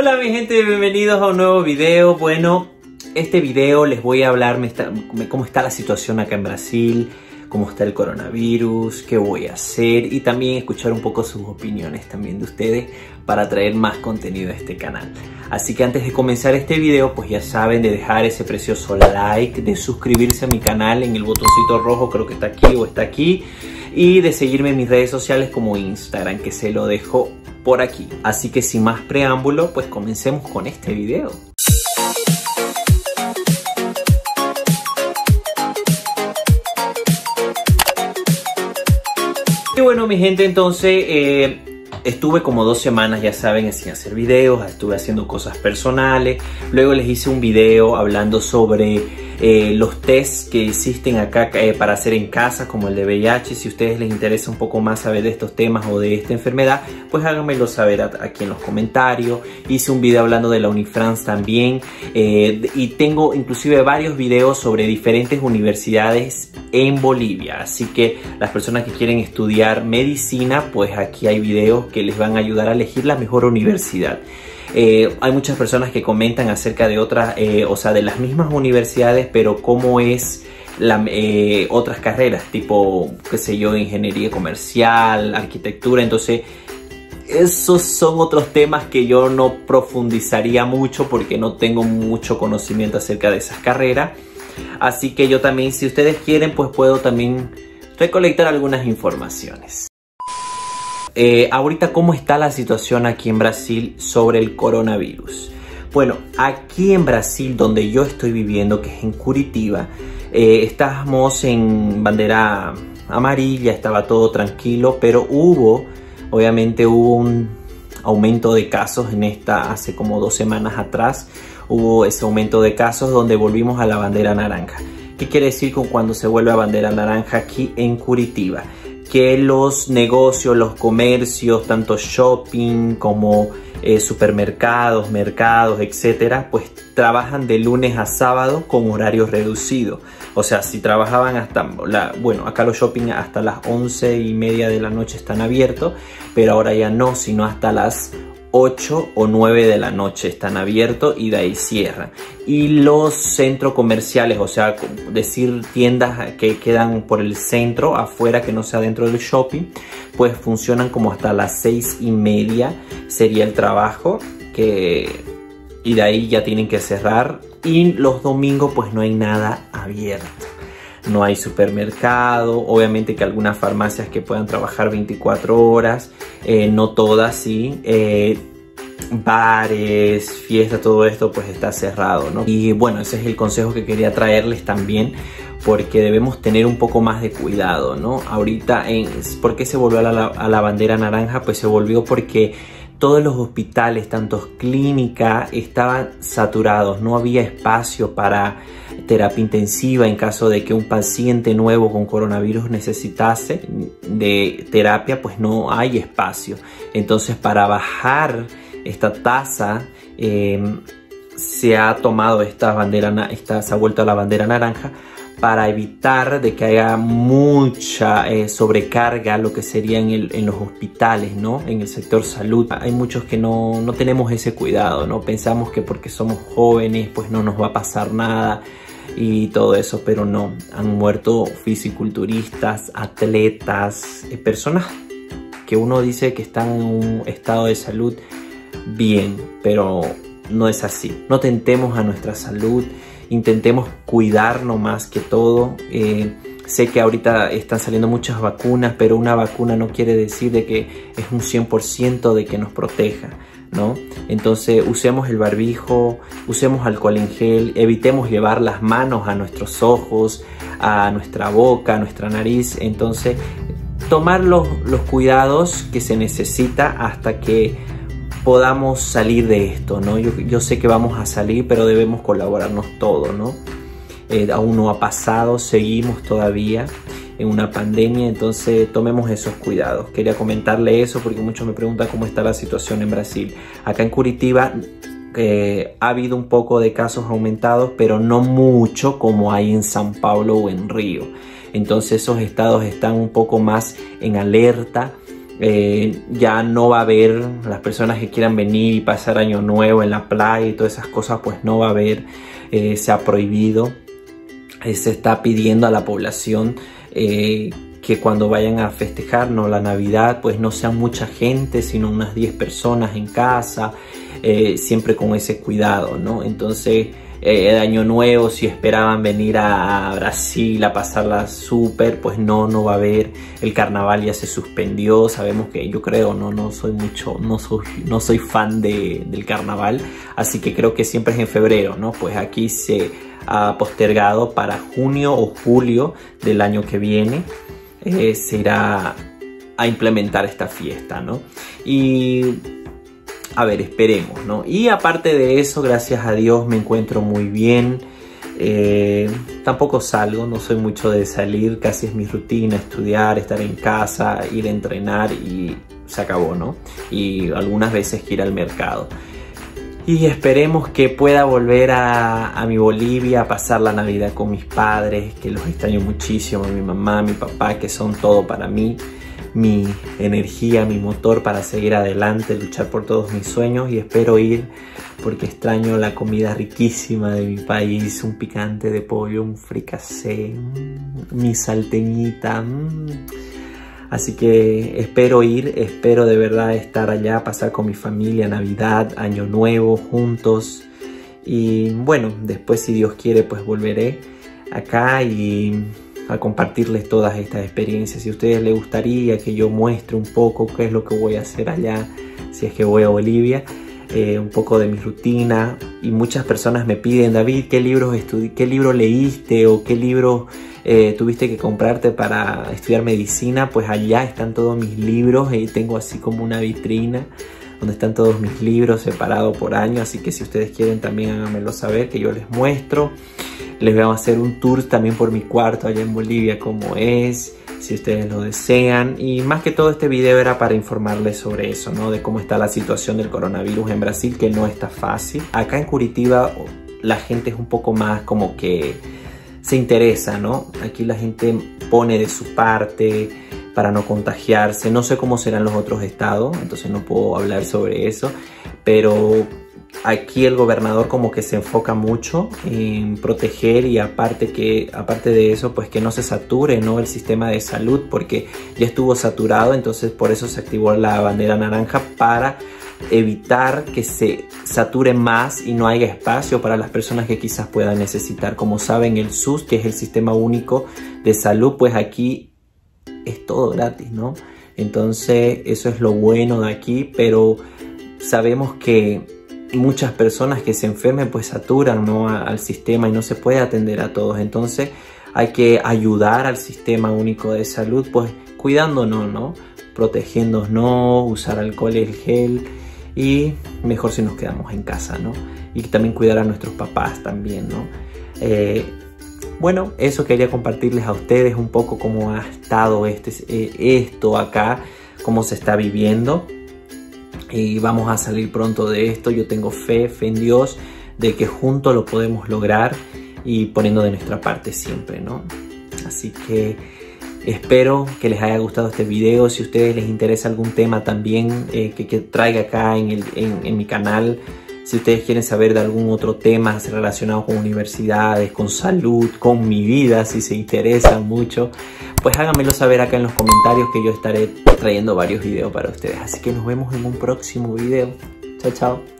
Hola mi gente, bienvenidos a un nuevo video. Bueno, este video les voy a hablar cómo está la situación acá en Brasil, cómo está el coronavirus, qué voy a hacer y también escuchar un poco sus opiniones también de ustedes para traer más contenido a este canal. Así que antes de comenzar este video, pues ya saben de dejar ese precioso like, de suscribirse a mi canal en el botoncito rojo, creo que está aquí o está aquí, y de seguirme en mis redes sociales como Instagram, que se lo dejo por aquí. Así que sin más preámbulo, pues comencemos con este video. Y bueno mi gente, entonces eh, estuve como dos semanas, ya saben, sin hacer videos, estuve haciendo cosas personales. Luego les hice un video hablando sobre eh, los tests que existen acá eh, para hacer en casa, como el de VIH. Si a ustedes les interesa un poco más saber de estos temas o de esta enfermedad, pues háganmelo saber aquí en los comentarios. Hice un video hablando de la Unifrance también eh, y tengo inclusive varios videos sobre diferentes universidades en Bolivia. Así que las personas que quieren estudiar medicina, pues aquí hay videos que les van a ayudar a elegir la mejor universidad. Eh, hay muchas personas que comentan acerca de otras, eh, o sea, de las mismas universidades, pero cómo es la, eh, otras carreras, tipo, qué sé yo, ingeniería comercial, arquitectura, entonces esos son otros temas que yo no profundizaría mucho porque no tengo mucho conocimiento acerca de esas carreras. Así que yo también, si ustedes quieren, pues puedo también recolectar algunas informaciones. Eh, ahorita, ¿cómo está la situación aquí en Brasil sobre el coronavirus? Bueno, aquí en Brasil, donde yo estoy viviendo, que es en Curitiba, eh, en bandera amarilla, estaba todo tranquilo, pero hubo, obviamente hubo un aumento de casos en esta, hace como dos semanas atrás, hubo ese aumento de casos donde volvimos a la bandera naranja. ¿Qué quiere decir con cuando se vuelve a bandera naranja aquí en Curitiba? Que los negocios, los comercios, tanto shopping como eh, supermercados, mercados, etcétera, pues trabajan de lunes a sábado con horario reducido. O sea, si trabajaban hasta, la, bueno, acá los shopping hasta las 11 y media de la noche están abiertos, pero ahora ya no, sino hasta las 8 o 9 de la noche están abiertos y de ahí cierran. Y los centros comerciales, o sea, decir tiendas que quedan por el centro, afuera, que no sea dentro del shopping, pues funcionan como hasta las 6 y media sería el trabajo que y de ahí ya tienen que cerrar y los domingos pues no hay nada abierto no hay supermercado, obviamente que algunas farmacias que puedan trabajar 24 horas, eh, no todas, sí. Eh, bares, fiestas, todo esto pues está cerrado, ¿no? Y bueno, ese es el consejo que quería traerles también porque debemos tener un poco más de cuidado, ¿no? Ahorita, en, ¿por qué se volvió a la, a la bandera naranja? Pues se volvió porque todos los hospitales, tanto clínica, estaban saturados, no había espacio para terapia intensiva en caso de que un paciente nuevo con coronavirus necesitase de terapia, pues no hay espacio. Entonces para bajar esta tasa em, se ha tomado esta bandera, esta, se ha vuelto a la bandera naranja para evitar de que haya mucha eh, sobrecarga lo que sería en, los hospitales, ¿no? En el sector salud. Hay muchos que no, no tenemos ese cuidado, ¿no? Pensamos que porque somos jóvenes pues no nos va a pasar nada y todo eso, pero no. Han muerto fisiculturistas, atletas, eh, personas que uno dice que están en un estado de salud bien, pero no es así. No tentemos a nuestra salud intentemos cuidarnos más que todo. Eh, sé que ahorita están saliendo muchas vacunas, pero una vacuna no quiere decir de que es un 100% de que nos proteja, ¿no? Entonces usemos el barbijo, usemos alcohol en gel, evitemos llevar las manos a nuestros ojos, a nuestra boca, a nuestra nariz. Entonces tomar los, los cuidados que se necesita hasta que podamos salir de esto, ¿no? Yo, sé que vamos a salir, pero debemos colaborarnos todos, ¿no? Eh, aún no ha pasado, seguimos todavía en una pandemia, entonces tomemos esos cuidados. Quería comentarle eso porque muchos me preguntan cómo está la situación en Brasil. Acá en Curitiba eh, ha habido un poco de casos aumentados, pero no mucho como hay en San Paulo o en Río. Entonces esos estados están un poco más en alerta Eh, ya no va a haber las personas que quieran venir y pasar año nuevo en la playa y todas esas cosas, pues no va a haber, eh, se ha prohibido. Eh, se está pidiendo a la población que cuando vayan a festejar ¿no? la Navidad, pues no sea mucha gente, sino unas 10 personas en casa, siempre con ese cuidado, ¿no? Entonces, eh, de Año Nuevo, si esperaban venir a, Brasil a pasarla súper, pues no, no va a haber. El carnaval ya se suspendió, sabemos que yo creo, no, no soy mucho, no soy, no soy fan de, del carnaval, así que creo que siempre es en febrero, ¿no? Pues aquí se ha postergado para junio o julio del año que viene. Eh, se irá a implementar esta fiesta, ¿no? Y a ver, esperemos, ¿no? Y aparte de eso, gracias a Dios me encuentro muy bien. Eh, tampoco salgo, no soy mucho de salir, casi es mi rutina, estudiar, estar en casa, ir a entrenar y se acabó, ¿no? Y algunas veces ir al mercado. Y esperemos que pueda volver a, mi Bolivia a pasar la Navidad con mis padres, que los extraño muchísimo, mi mamá, mi papá, que son todo para mí mi energía, mi motor para seguir adelante, luchar por todos mis sueños y espero ir porque extraño la comida riquísima de mi país, un picante de pollo, un fricasé, mm, mi salteñita. Mm. Así que espero ir, espero de verdad estar allá, pasar con mi familia Navidad, Año Nuevo, juntos. Y bueno, después si Dios quiere pues volveré acá y a compartirles todas estas experiencias. Si a ustedes les gustaría que yo muestre un poco qué es lo que voy a hacer allá, si es que voy a Bolivia, eh, un poco de mi rutina. Y muchas personas me piden, David, ¿qué libros qué libro leíste o qué libro eh, tuviste que comprarte para estudiar medicina? Pues allá están todos mis libros y tengo así como una vitrina donde están todos mis libros separados por año. Así que si ustedes quieren también háganmelo saber que yo les muestro. Les voy a hacer un tour también por mi cuarto allá en Bolivia, como es, si ustedes lo desean. Y más que todo este video era para informarles sobre eso, ¿no? De cómo está la situación del coronavirus en Brasil, que no está fácil. Acá en Curitiba la gente es un poco más como que se interesa, ¿no? Aquí la gente pone de su parte para no contagiarse. No sé cómo serán los otros estados, entonces no puedo hablar sobre eso, pero aquí el gobernador como que se enfoca mucho en proteger y aparte que aparte de eso pues que no se sature no el sistema de salud porque ya estuvo saturado entonces por eso se activó la bandera naranja para evitar que se sature más y no haya espacio para las personas que quizás puedan necesitar. Como saben el SUS que es el sistema único de salud pues aquí es todo gratis no entonces eso es lo bueno de aquí pero sabemos que muchas personas que se enfermen pues saturan ¿no? al sistema y no se puede atender a todos. Entonces hay que ayudar al sistema único de salud pues cuidándonos, ¿no? Protegiéndonos, usar alcohol y el gel y mejor si nos quedamos en casa, ¿no? Y también cuidar a nuestros papás también, ¿no? Eh, bueno, eso quería compartirles a ustedes un poco cómo ha estado este, eh, esto acá, cómo se está viviendo y vamos a salir pronto de esto. Yo tengo fe, fe en Dios, de que juntos lo podemos lograr y poniendo de nuestra parte siempre, ¿no? Así que espero que les haya gustado este video. Si a ustedes les interesa algún tema también eh, que, traiga acá en, en mi canal, si ustedes quieren saber de algún otro tema relacionado con universidades, con salud, con mi vida, si se interesan mucho, pues háganmelo saber acá en los comentarios que yo estaré trayendo varios videos para ustedes. Así que nos vemos en un próximo video. Chao, chao.